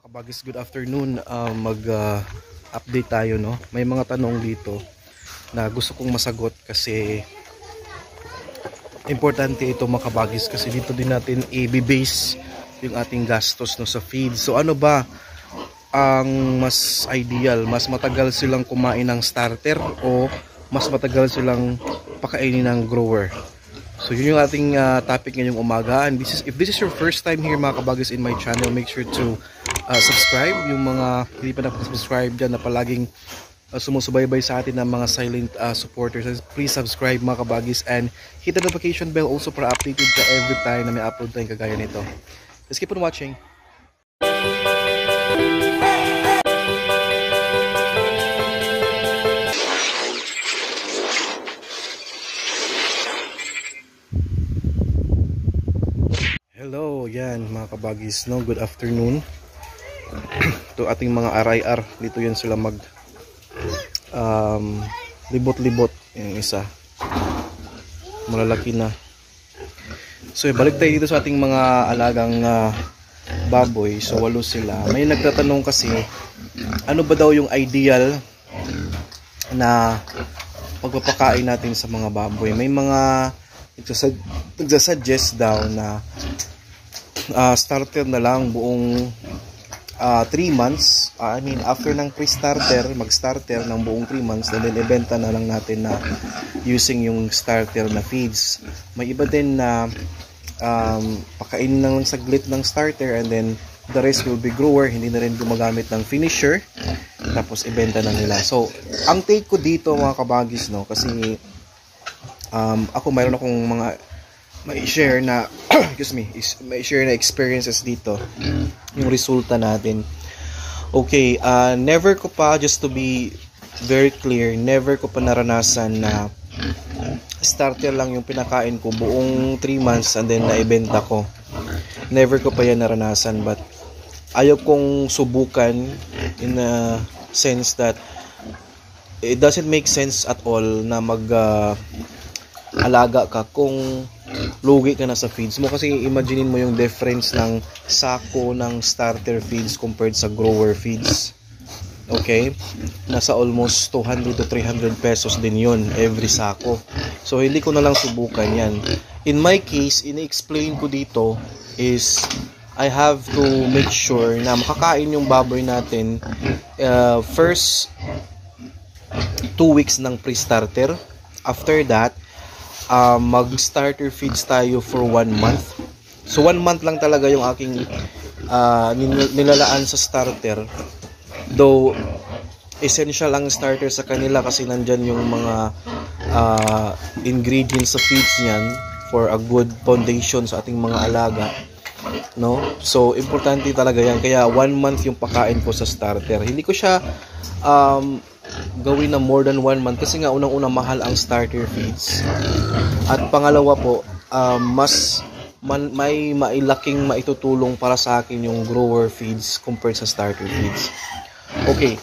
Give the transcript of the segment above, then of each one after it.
Kabagis, good afternoon. Uh, Mag-update tayo, no? May mga tanong dito na gusto kong masagot kasi importante ito mga kabagis kasi dito din natin i-base yung ating gastos no, sa feed. So ano ba ang mas ideal? Mas matagal silang kumain ng starter o mas matagal silang pakainin ng grower? So yun yung ating uh, topic ngayong umaga and this is if this is your first time here mga kabagis in my channel make sure to uh, subscribe. Yung mga hindi pa nakasubscribe dyan na palaging uh, sumusubaybay sa atin ng mga silent uh, supporters please subscribe mga kabagis and hit the notification bell also para updated ka every time na may upload tayong kagaya nito. Let's keep on watching Hello, yan mga kabagis, no? Good afternoon. to ating mga RIR, dito yan sila mag um, libot-libot yung isa. Malalaki na. So, balik tayo dito sa ating mga alagang uh, baboy. So, walo sila. May nagtatanong kasi, ano ba daw yung ideal na pagpapakain natin sa mga baboy? May mga nagsasuggest daw na uh, starter na lang buong 3 uh, months. Uh, I mean, after ng pre-starter, mag-starter ng buong 3 months, then ibenta na lang natin na using yung starter na feeds. May iba din na um, pakainin lang saglit ng starter and then the rest will be grower, hindi na rin gumagamit ng finisher tapos ibenta na nila. So, ang take ko dito mga kabagis, no, kasi um, ako mayroon akong mga may share na excuse me is, may share na experiences dito. Yung resulta natin. Okay uh, never ko pa just to be very clear never ko pa naranasan na starter lang yung pinakain ko buong 3 months and then naibenta ko. Never ko pa yan naranasan but ayaw kong subukan in a sense that it doesn't make sense at all na mag uh, alaga ka kung lugi ka na sa feeds mo. Kasi imaginein mo yung difference ng sako ng starter feeds compared sa grower feeds. Okay? Nasa almost 200 to 300 pesos din yon every sako. So hindi ko na lang subukan yan. In my case ini-explain ko dito is I have to make sure na makakain yung baboy natin uh, first 2 weeks ng pre-starter. After that uh, mag-starter feeds tayo for one month. So one month lang talaga yung aking uh, nilalaan sa starter. Though essential ang starter sa kanila kasi nandyan yung mga uh, ingredients sa feeds niyan for a good foundation sa ating mga alaga. No? So, importante talaga yan. Kaya, one month yung pakain ko sa starter. Hindi ko siya um, gawin na more than one month kasi nga unang-una mahal ang starter feeds. At pangalawa po, um, mas man, may mailaking maitutulong para sa akin yung grower feeds compared sa starter feeds. Okay.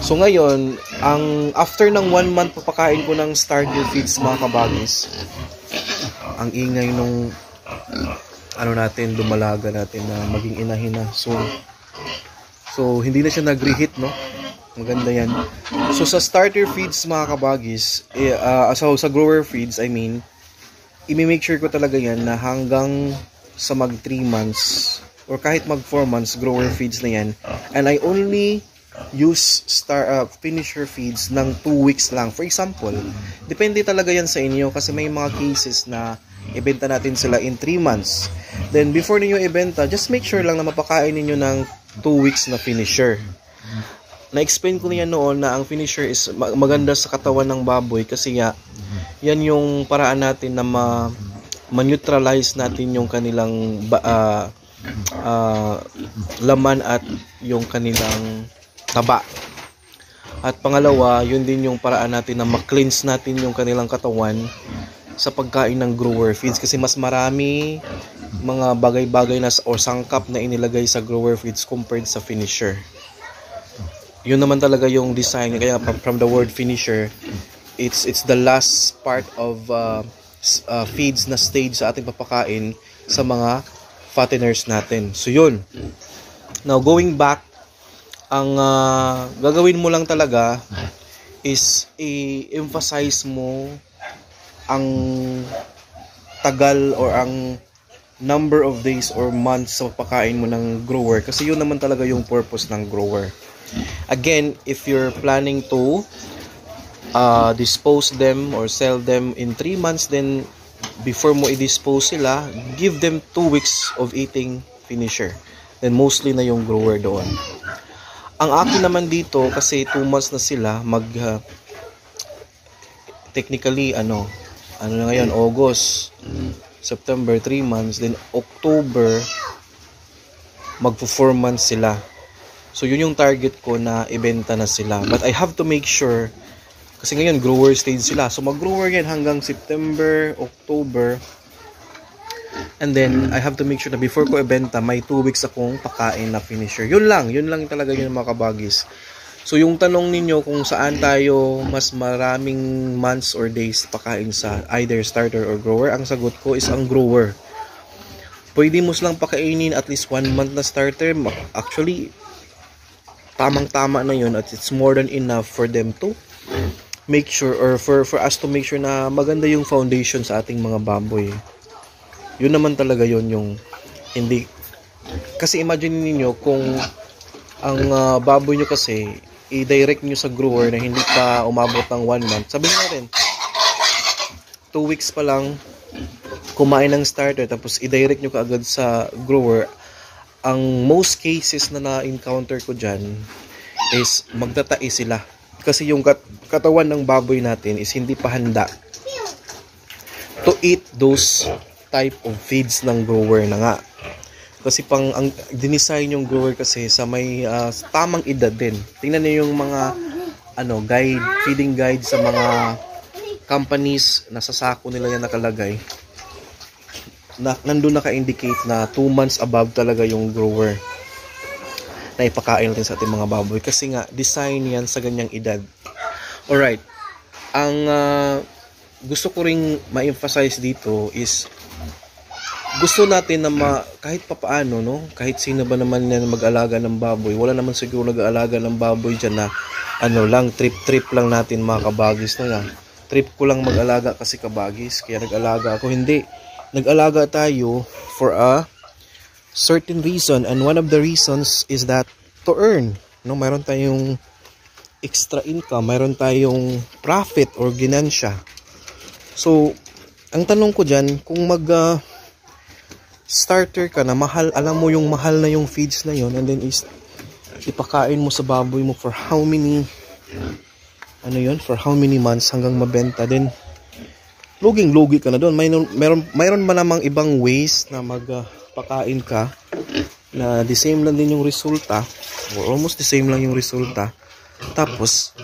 So ngayon, ang after ng one month papakain ko ng starter feeds mga kabagis, ang ingay nung ano natin, dumalaga natin na maging inahin na. So, so hindi na siya nag-reheat, no? Maganda yan. So sa starter feeds mga kabagis, eh, uh, so, sa grower feeds, I mean, i-make sure ko talaga yan na hanggang sa mag 3 months or kahit mag 4 months grower feeds na yan. And I only use star uh, finisher feeds ng 2 weeks lang. For example, depende talaga yan sa inyo kasi may mga cases na ibenta natin sila in 3 months. Then before niyo ibenta, just make sure lang na mapakain niyo ng 2 weeks na finisher na-explain ko niya noon na ang finisher is maganda sa katawan ng baboy kasi ya yan yung paraan natin na ma ma-neutralize natin yung kanilang uh, uh, laman at yung kanilang taba. At pangalawa, yun din yung paraan natin na ma-cleanse natin yung kanilang katawan sa pagkain ng grower feeds kasi mas marami mga bagay-bagay na or sangkap na inilagay sa grower feeds compared sa finisher yun naman talaga yung design kaya from the word finisher it's it's the last part of uh, uh, feeds na stage sa ating papakain sa mga fatteners natin. So yun. Now, going back, ang ah, gagawin mo lang talaga is i-emphasize mo ang tagal or ang number of days or months sa pagpakain mo ng grower kasi yun naman talaga yung purpose ng grower. Again, if you're planning to uh, dispose them or sell them in 3 months, then before mo i-dispose sila, give them 2 weeks of eating finisher. Then mostly na yung grower doon. Ang akin naman dito, kasi 2 months na sila, mag uh, technically ano, ano na ngayon, August, September 3 months, then October magpo 4 months sila. So yun yung target ko na ibenta na sila. But I have to make sure kasi ngayon grower stage sila. So mag-grower yan hanggang September, October. And then I have to make sure na before ko ibenta, may 2 weeks akong pakain na finisher. Yun lang, yun lang talaga yun mga kabagis. So yung tanong ninyo kung saan tayo mas maraming months or days pakain sa either starter or grower, ang sagot ko is ang grower. Pwede mo silang pakainin at least one month na starter. Actually, tamang-tama na yun at it's more than enough for them to make sure or for, for us to make sure na maganda yung foundation sa ating mga baboy. Yun naman talaga yun yung hindi kasi imagine niyo kung ang uh, baboy nyo kasi i-direct nyo sa grower na hindi pa umabot ng 1 month. Sabihin natin, 2 weeks pa lang kumain ng starter tapos i-direct nyo kaagad sa grower. Ang most cases na na-encounter ko dyan is magtatai sila. Kasi yung kat katawan ng baboy natin is hindi pa handa to eat those type of feeds ng grower na nga. Kasi pang ang dinesign yung grower kasi sa may uh, tamang edad din. Tingnan niyo yung mga ano, guide, feeding guide sa mga companies na sa sako nila yan nakalagay. Na, nandun naka-indicate na 2 months above talaga yung grower na ipakain natin sa ating mga baboy kasi nga design yan sa ganyang edad. Alright. Ang uh, gusto ko ring ma-emphasize dito is gusto natin na ma, kahit papaano, no? Kahit sino ba naman yan mag-alaga ng baboy, wala naman siguro nag-aalaga ng baboy dyan na ano lang, trip-trip lang natin mga kabagis na lang. Trip ko lang mag-alaga kasi kabagis, kaya nag-alaga ako. Hindi, nag-alaga tayo for a certain reason and one of the reasons is that to earn, no? Mayroon tayong extra income, mayroon tayong profit or ginansya. So, ang tanong ko dyan, kung mag uh, starter ka na mahal, alam mo yung mahal na yung feeds na yon and then is ipakain mo sa baboy mo for how many ano yon for how many months hanggang mabenta then luging lugi ka na doon. Mayroon mayroon mayroon man namang ibang ways na magpakain uh, ka na the same lang din yung resulta or almost the same lang yung resulta tapos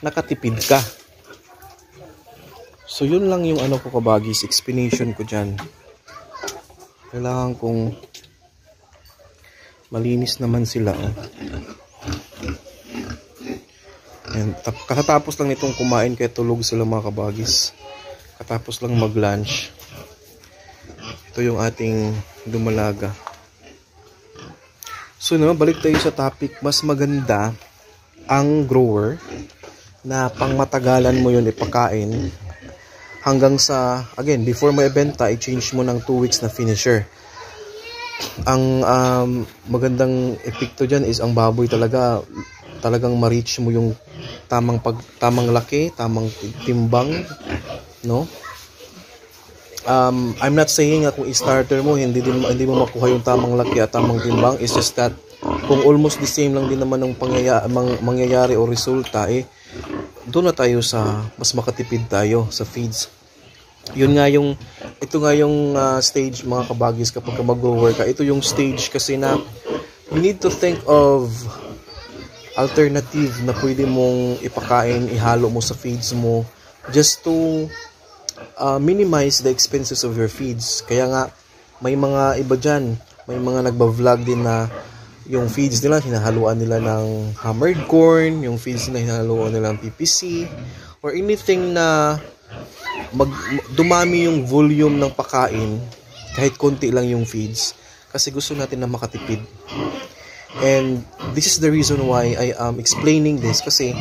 nakatipid ka? So yun lang yung ano ko kabagis explanation ko dyan. Kailangan kong malinis naman sila oh. And, katatapos lang nitong kumain kaya tulog sila mga kabagis. Katapos lang mag lunch ito yung ating dumalaga. So naman balik tayo sa topic. Mas maganda ang grower na pangmatagalan mo yun ipakain hanggang sa, again, before mo ibenta, i-change mo ng 2 weeks na finisher. Ang um, magandang epekto dyan is ang baboy talaga, talagang ma-reach mo yung tamang pag tamang laki, tamang timbang, no? Um, I'm not saying nga kung i-starter mo, hindi din hindi mo makuha yung tamang laki at tamang timbang. It's just that kung almost the same lang din naman ng pangyayari, mang, mangyayari o resulta, eh, doon na tayo sa mas makatipid tayo sa feeds. Yun nga yung ito nga yung uh, stage mga kabagis kapag ka mag-work ka. Ito yung stage kasi na you need to think of alternative na pwede mong ipakain, ihalo mo sa feeds mo just to uh, minimize the expenses of your feeds. Kaya nga may mga iba dyan, may mga nagba-vlog din na yung feeds nila, hinahaluan nila ng hammered corn, yung feeds na hinahaluan nila ng PPC, or anything na mag, dumami yung volume ng pakain, kahit konti lang yung feeds. kasi gusto natin na makatipid. And this is the reason why I am explaining this kasi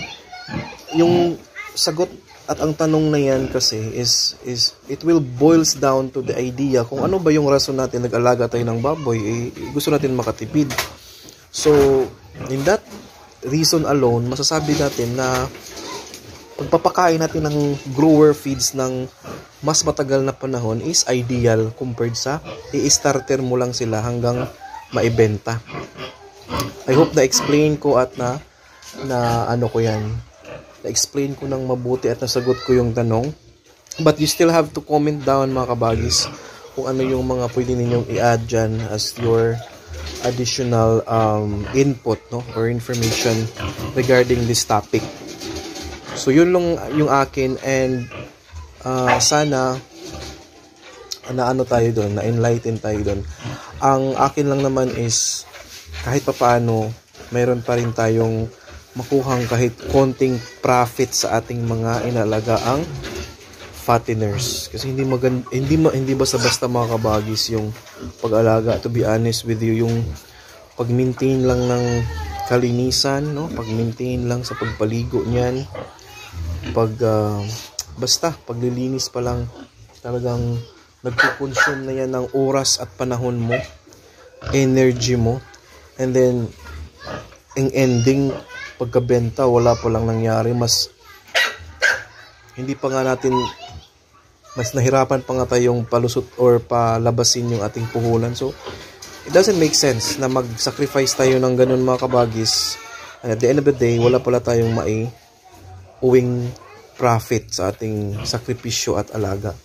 yung sagot at ang tanong na yan kasi is is it will boils down to the idea kung ano ba yung rason natin nag-alaga tayo ng baboy eh, gusto natin makatipid. So in that reason alone masasabi natin na pagpapakain natin ng grower feeds ng mas matagal na panahon is ideal compared sa i-starter mo lang sila hanggang maibenta. I hope na explain ko at na na ano ko yan na-explain ko ng mabuti at nasagot ko yung tanong. But you still have to comment down mga kabagis kung ano yung mga pwede ninyong i-add dyan as your additional um, input no or information regarding this topic. So yun lang yung akin and uh, sana na ano tayo doon, na enlighten tayo doon. Ang akin lang naman is kahit papaano mayroon pa rin tayong makuhang kahit konting profit sa ating mga inalagaang fatteners kasi hindi maganda hindi ma, hindi basta-basta mga kabagis yung pag-alaga to be honest with you yung pag-maintain lang ng kalinisan no? Pag-maintain lang sa pagpaligo niyan. Pag uh, basta paglilinis pa lang talagang nagko-consume na yan ng oras at panahon mo energy mo and then ang ending pagkabenta wala pa lang nangyari. Mas hindi pa nga natin mas nahirapan pa nga tayong palusot or palabasin yung ating puhunan so it doesn't make sense na mag-sacrifice tayo ng ganun mga kabagis. And at the end of the day wala pala tayong mai uwing profit sa ating sakripisyo at alaga.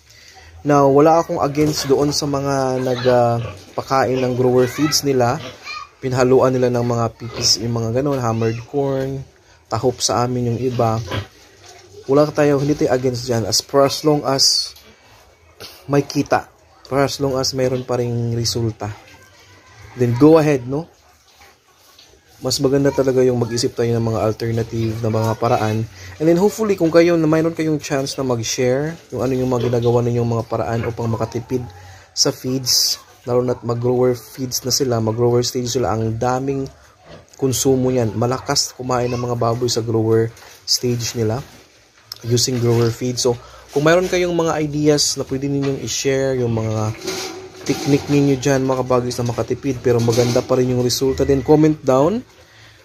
Now wala akong against doon sa mga nagpakain uh, ng grower feeds nila pinhaluan nila ng mga pipis, yung mga ganun, hammered corn, tahop sa amin yung iba. Wala tayo, hindi tayo against dyan. As for as long as may kita, for as long as mayroon pa rin resulta. Then go ahead, no? Mas maganda talaga yung mag-isip tayo ng mga alternative na mga paraan. And then hopefully kung kayo na mayroon kayong chance na mag-share yung ano yung mga ginagawa ninyong mga paraan upang makatipid sa feeds lalo na't mag-grower feeds na sila, mag-grower stage sila, ang daming konsumo yan. Malakas kumain ng mga baboy sa grower stage nila using grower feed. So, kung mayroon kayong mga ideas na pwede ninyong i-share, yung mga technique ninyo dyan, mga bagis na makatipid, pero maganda pa rin yung resulta, then comment down.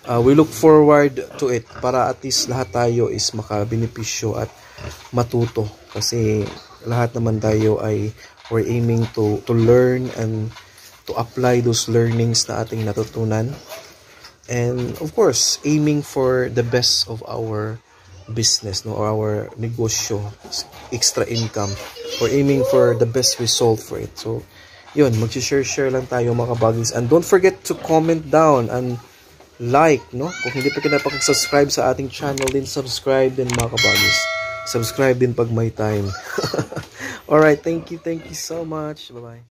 Uh, we look forward to it para at least lahat tayo is makabenepisyo at matuto. Kasi lahat naman tayo ay we're aiming to to learn and to apply those learnings na ating natutunan. And of course aiming for the best of our business no or our negosyo extra income. Or aiming for the best result for it. So yun mag-share share lang tayo mga kabagis. And don't forget to comment down and like no? Kung hindi pa kayo napakasubscribe sa ating channel din subscribe din mga kabagis. Subscribe din pag may time All right, thank you, thank you so much. Bye-bye.